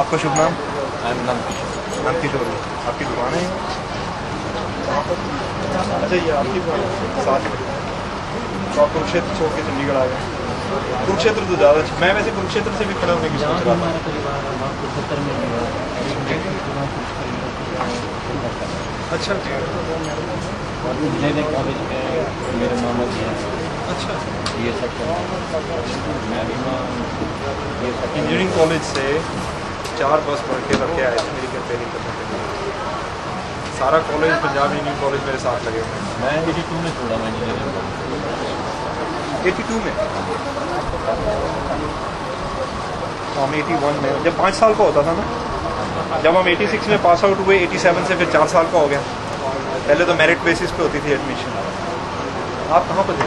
आपके है शुभ नाम? आई एम नम किशोर नाम किशोर आपकी दुकान है? अच्छा ये आपकी साथ तो आप कुरुक्षेत्र छोड़ के चंडीगढ़ आ गए। कुरुक्षेत्र तो ज़्यादा अच्छा मैं वैसे कुरुक्षेत्र से भी खड़ा होने की सोच रहा था। हमारा परिवार है में इंजीनियरिंग कॉलेज में मेरे मामा जी हैं। अच्छा। ये सेक्टर मैं भी सेक्टर इंजीनियरिंग कॉलेज से चार बस भर के रख के आए थे मेरी कंपेयरिंग करने के लिए सारा कॉलेज पंजाब इंजीनियरिंग कॉलेज मेरे साथ लगे हुए मैं एटी टू में छोड़ा मैं इंजीनियरिंग एटी टू में? तो हम एटी वन में जब पाँच साल का होता था ना जब हम एटी सिक्स में पास आउट हुए एटी सेवन से फिर चार साल का हो गया। पहले तो मेरिट बेसिस पे होती थी एडमिशन आप कहाँ पर थे?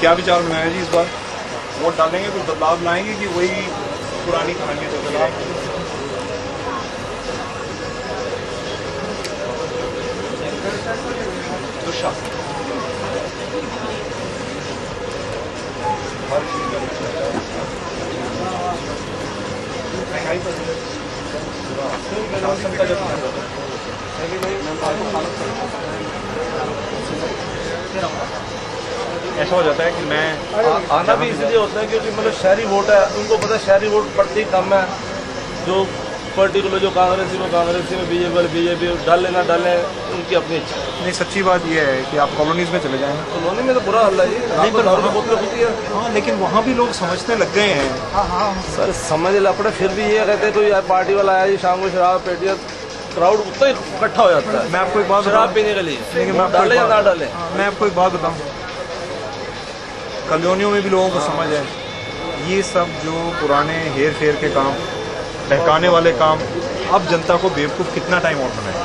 क्या विचार बनाया जी इस बार? वोट डालेंगे कुछ बदलाव लाएँगे कि वही पुरानी कहानी तो बदलाव दुशासन हर चीज़ का भ्रष्टाचार। महँगाई पर शासन का जब ऐसा हो जाता है कि मैं आना भी इसलिए होता है क्योंकि मतलब शहरी वोट है, उनको पता है शहरी वोट पड़ती कम है। जो पर्टिकुलर जो कांग्रेसी में कांग्रेसी में बीजेपी वाले बीजेपी डाले ना डाले उनकी अपनी इच्छा नहीं सच्ची बात यह है कि आप कॉलोनीज में चले जाएँ। कॉलोनी में तो बुरा हल्ला है जी। रात को दारू की बोतलें होती है। हाँ लेकिन वहाँ भी लोग समझने लग गए हैं। सर समझ लपड़े फिर भी ये कहते हैं कोई पार्टी वाला आया जी शाम को शराब पेटिया क्राउड उतना ही इकट्ठा हो जाता है। मैं आपको एक बात शराब पीने के लिए। डाले या ना डाले? हाँ, मैं आपको एक बात बताऊँ। कॉलोनियों में भी लोगों को समझ है। ये सब जो पुराने हेर फेर के काम बहकाने वाले काम। अब जनता को बेवकूफ़ कितना टाइम और बनाए?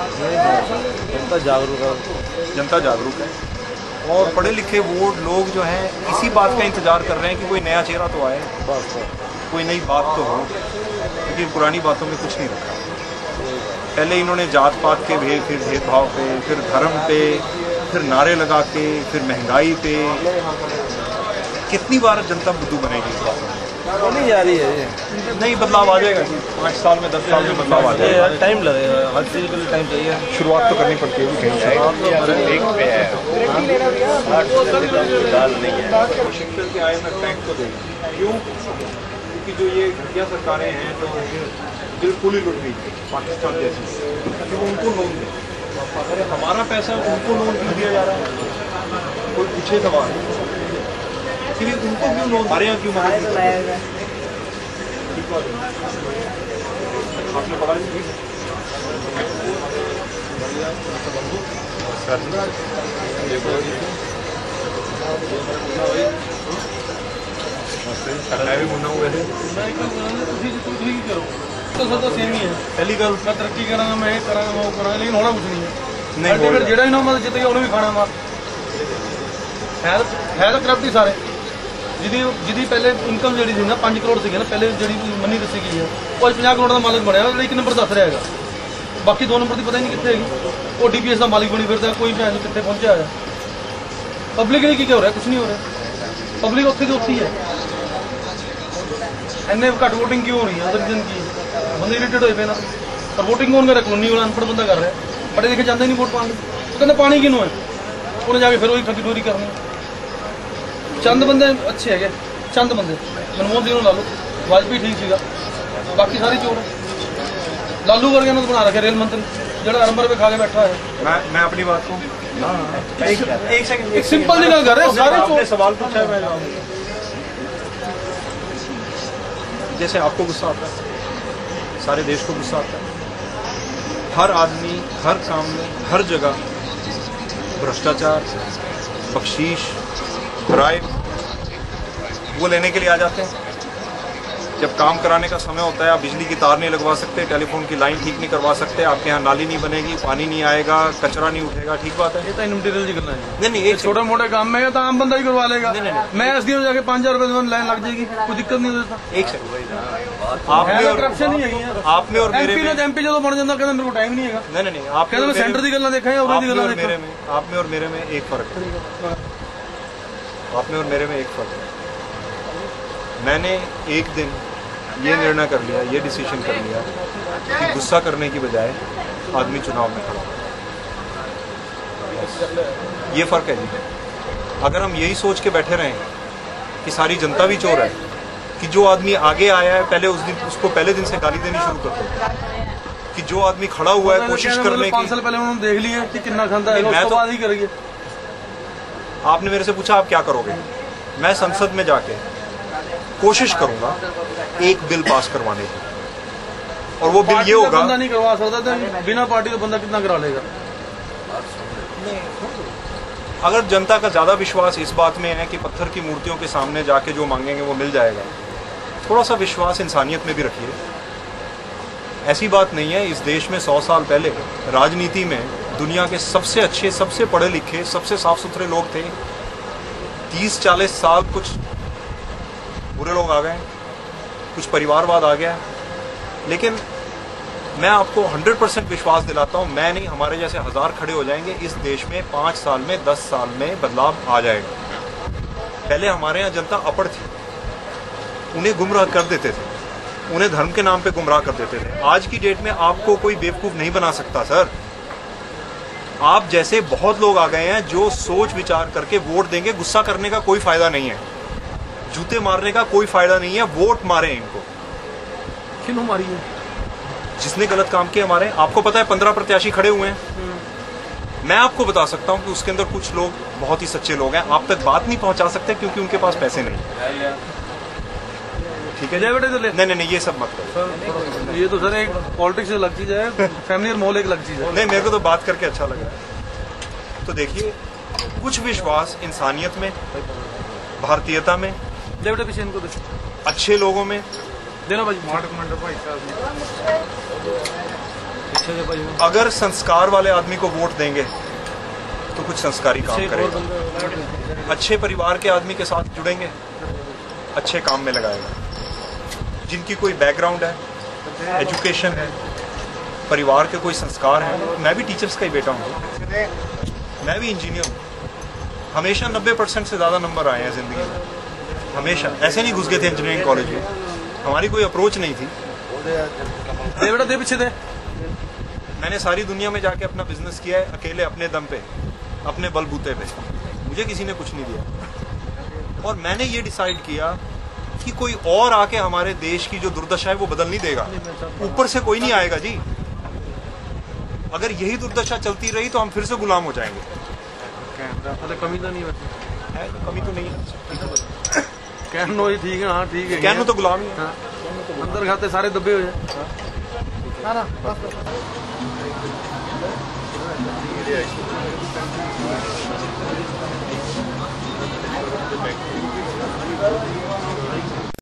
जनता जागरूक है। जनता जागरूक है। और पढ़े लिखे वोट लोग जो हैं इसी बात का इंतज़ार कर रहे हैं कि कोई नया चेहरा तो आए। बस कोई नई बात तो हो। क्योंकि पुरानी बातों में कुछ नहीं रखा। पहले इन्होंने जात पात के भेद फिर भेदभाव पे फिर धर्म पे फिर नारे लगा के फिर महँगाई पे। कितनी बार जनता बुद्धू बनेगी इस बात में? तो नहीं जा रही है ये। नहीं बदलाव आ जाएगा। जी पाँच साल में दस साल में बदलाव आ जाएगा। टाइम लगेगा हर चीज़ के लिए टाइम चाहिए। शुरुआत तो करनी पड़ती है कहीं से। वाशिंगटन के आईएमएफ बैंक को देगी क्यों क्योंकि जो ये घटिया सरकारें हैं। तो बिल्कुल ही लुट गई पाकिस्तान जैसी कि वो उनको लोन दें हमारा पैसा उनको लोन क्यों दिया जा रहा है। कोई पूछे सवाल? कि भी उनको क्यों लोन हमारे यहाँ क्यों मदद नहीं करते? ठीक बात है। आपने पढ़ा नहीं सर देखो मैं भी मुन्ना हुए थे ਤੁਸੀਂ ਕੀ ਕਰੋ ਤਾਂ ਸਦਾ ਸੇਮ ਹੀ ਹੈ पहली गल ਮੈਂ ਤਰੱਕੀ ਕਰਾਂਗਾ ਮੈਂ ਇਹ ਕਰਾਂਗਾ ਮੈਂ ਉਹ ਕਰਾਂਗਾ ਲੇਕਿਨ ਹੋਣਾ ਕੁਝ ਨਹੀਂ ਹੈ ਨਹੀਂ Ultimate ਹੋਣਾ। ਜਿਹੜਾ ਵੀ ਨਾ ਮਤ ਜਿੱਤ ਗਿਆ ਉਹਨੂੰ ਵੀ ਖਾਣਾ ਮਾਰ ਹੈ ਤਾਂ- ਹੈ ਤਾਂ ਕਰਪਟ ਹੀ ਸਾਰੇ ਜਿਹਦੀ ਜਿਹਦੀ ਪਹਿਲੇ ਇਨਕਮ ਜਿਹੜੀ ਸੀ ਨਾ 5 ਕਰੋੜ ਸੀਗੀ ਨਾ, ਪਹਿਲੇ ਜਿਹੜੀ ਮੰਨੀ ਦੱਸੀ ਗਈ ਹੈ ਉਹ ਅੱਜ 50 ਕਰੋੜ ਦਾ ਮਾਲਕ ਬਣਿਆ ਉਹ ਇੱਕ ਨੰਬਰ ਦੱਸ ਰਿਹਾ ਹੈਗਾ। ਬਾਕੀ ਦੋ ਨੰਬਰ ਦੀ ਪਤਾ ਹੀ ਨਹੀਂ ਕਿੱਥੇ ਹੈਗੀ। ਉਹ ਡੀਪੀਐਸ ਦਾ ਮਾਲਿਕ ਬਣੀ ਫਿਰਦਾ, ਕੋਈ ਭੈਣ ਚੋਦ ਕਿੱਥੇ ਪਹੁੰਚਿਆ ਹੈ ਪਬਲਿਕ ਲਈ ਕੀ ਹੋ ਰਿਹਾ? ਕੁਝ ਨਹੀਂ ਹੋ ਰਿਹਾ। ਪਬਲਿਕ ਉੱਥੇ ਦੀ ਉੱਥੇ ਹੈ ਇੰਨੇ ਘੱਟ ਵੋਟਿੰਗ ਕਿਉਂ ਹੋ ਰਹੀ ਹੈ ਉਹਦਾ ਰੀਜ਼ਨ ਕੀ? ਹੈ ਬੰਦੇ ਇਰੀਟੇਟ ਹੋਏ ਪਏ ਨਾ। ਪਰ ਵੋਟਿੰਗ ਕੌਣ ਕਰ? ਰਿਹਾ ਕਲੋਨੀ ਵਾਲਾ ਅਨਪੜ੍ਹ ਬੰਦਾ ਕਰ ਰਿਹਾ। ਪੜ੍ਹੇ ਲਿਖੇ ਜਾਂਦੇ ਨਹੀਂ ਵੋਟ ਪਾਉਣ ਲਈ ਉਹ ਕਹਿੰਦਾ ਪਾਣੀ ਕਿਹਨੂੰ ਹੈ? ਉਹਨੇ ਜਾ ਕੇ ਫਿਰ ਉਹੀ ਠੱਗੀ ਠੋਰੀ ਕਰਨੀ। ਚੰਦ ਬੰਦੇ ਅੱਛੇ ਹੈਗੇ ਚੰਦ ਬੰਦੇ ਮਨਮੋਹਨ ਸਿੰਘ ਨੂੰ ਲਾ ਲਓ ਵਾਜਪੇਈ ਠੀਕ ਸੀਗਾ ਬਾਕੀ ਸਾਰੇ ਚੋਰ ਹੈ। ਲਾਲੂ ਵਰਗਿਆਂ ਨੂੰ ਤਾਂ ਬਣਾ ਰੱਖਿਆ ਰੇਲ ਮੰਤਰੀ ਜਿਹੜਾ ਅਰੰਬਰ ਰੁਪਏ ਖਾ ਕੇ ਬੈਠਾ ਹੈ मैं मैं अपनी बात को एक एक सेकंड एक सिंपल सी गल कर रहे हैं, सारे आपने चोर- सवाल पूछा है मैं जवाब जैसे आपको गुस्सा आता है सारे देश को गुस्सा आता है हर आदमी हर काम में हर जगह भ्रष्टाचार बख्शीश ब्राइब वो लेने के लिए आ जाते हैं। जब काम कराने का समय होता है आप बिजली की तार नहीं लगवा सकते टेलीफोन की लाइन ठीक नहीं करवा सकते आपके यहाँ नाली नहीं बनेगी पानी नहीं आएगा कचरा नहीं उठेगा ठीक बात है? ये तो जी करना है। नहीं नहीं छोटा मोटा काम में तो आम बंदा ही करवा लेगा। नहीं, नहीं, नहीं। मैं एस डी जाके पाँच हज़ार रुपये लाइन लग जाएगी कोई दिक्कत नहीं होता। एक आपने तो और एमपी जो बन जाता कहते मेरे टाइम नहीं है नहीं सेंटर की देखा है और मेरे में आप में और मेरे में एक फ़र्क है। आपने और मेरे में एक फ़र्क है। मैंने एक दिन ये निर्णय कर लिया ये डिसीज़न कर लिया कि गुस्सा करने की बजाय आदमी चुनाव में खड़ा ये फ़र्क है जी। अगर हम यही सोच के बैठे रहें कि सारी जनता भी चोर है कि जो आदमी आगे आया है पहले उस दिन उसको पहले दिन से गाली देनी शुरू कर दो कि जो आदमी खड़ा हुआ है कोशिश करने मतलब की साल पहले उन्होंने देख लिया कि कितना खाता है मैं तो आदि करेगी। आपने मेरे से पूछा आप क्या करोगे? मैं संसद में जाके कोशिश करूँगा एक बिल पास करवाने की। और वो बिल ये होगा बंदा नहीं करवा सकता तो बिना पार्टी का बंदा कितना करा लेगा? अगर जनता का ज़्यादा विश्वास इस बात में है कि पत्थर की मूर्तियों के सामने जाके जो मांगेंगे वो मिल जाएगा थोड़ा सा विश्वास इंसानियत में भी रखिए। ऐसी बात नहीं है इस देश में सौ साल पहले राजनीति में दुनिया के सबसे अच्छे सबसे पढ़े लिखे सबसे साफ़ सुथरे लोग थे। तीस चालीस साल कुछ बुरे लोग आ गए, कुछ परिवारवाद आ गया। लेकिन मैं आपको 100 परसेंट विश्वास दिलाता हूँ, मैं नहीं, हमारे जैसे हज़ार खड़े हो जाएँगे, इस देश में पाँच साल में, दस साल में बदलाव आ जाएगा। पहले हमारे यहाँ जनता अपड़ थी, उन्हें गुमराह कर देते थे, उन्हें धर्म के नाम पे गुमराह कर देते थे। आज की डेट में आपको कोई बेवकूफ़ नहीं बना सकता, सर। आप जैसे बहुत लोग आ गए हैं जो सोच विचार करके वोट देंगे, गुस्सा करने का कोई फ़ायदा नहीं है। जूते मारने का कोई फ़ायदा नहीं है वोट मारे इनको। क्यों मारी है? जिसने गलत काम किया हमारे आपको पता है पंद्रह प्रत्याशी खड़े हुए हैं। हम्म। मैं आपको बता सकता हूँ कि उसके अंदर कुछ लोग बहुत ही सच्चे लोग हैं। आप तक बात नहीं पहुँचा सकते क्योंकि उनके पास पैसे नहीं। ठीक है जय बेटे तो नहीं नहीं ये सब मत करो। ये तो सर एक पॉलिटिक्स लग चीज़ है फैमिली और माहौल एक लग चीज़ है। नहीं मेरे को तो बात करके अच्छा लगा। तो देखिए कुछ विश्वास इंसानियत में भारतीयता में बेटे पीछे इनको दे। अच्छे लोगों में? देना भाई। मार्ट कमांडर भाई पीछे से भाई। अगर संस्कार वाले आदमी को वोट देंगे तो कुछ संस्कारी काम करेगा। अच्छे परिवार के आदमी के साथ जुड़ेंगे अच्छे काम में लगाएगा। जिनकी कोई बैकग्राउंड है एजुकेशन है परिवार के कोई संस्कार हैं मैं भी टीचर्स का ही बेटा हूँ। मैं भी इंजीनियर हूँ। हमेशा 90 परसेंट से ज़्यादा नंबर आए हैं ज़िंदगी में। हमेशा। ऐसे नहीं घुस गए थे इंजीनियरिंग कॉलेज में। हमारी कोई अप्रोच नहीं थी। दे बेटा दे पीछे दे। मैंने सारी दुनिया में जाके अपना बिज़नेस किया है अकेले अपने दम पे अपने बलबूते पे। मुझे किसी ने कुछ नहीं दिया। और मैंने ये डिसाइड किया कि कोई और आके हमारे देश की जो दुर्दशा है वो बदल नहीं देगा। ऊपर से कोई नहीं आएगा जी। अगर यही दुर्दशा चलती रही तो हम फिर से गुलाम हो जाएँगे। मतलब कमी तो नहीं है कमी तो नहीं है। कहनो ही ठीक है हाँ ठीक है कहनो तो गुलाम ही है। अंदर खाते सारे दबे हुए हैं ना ना बस।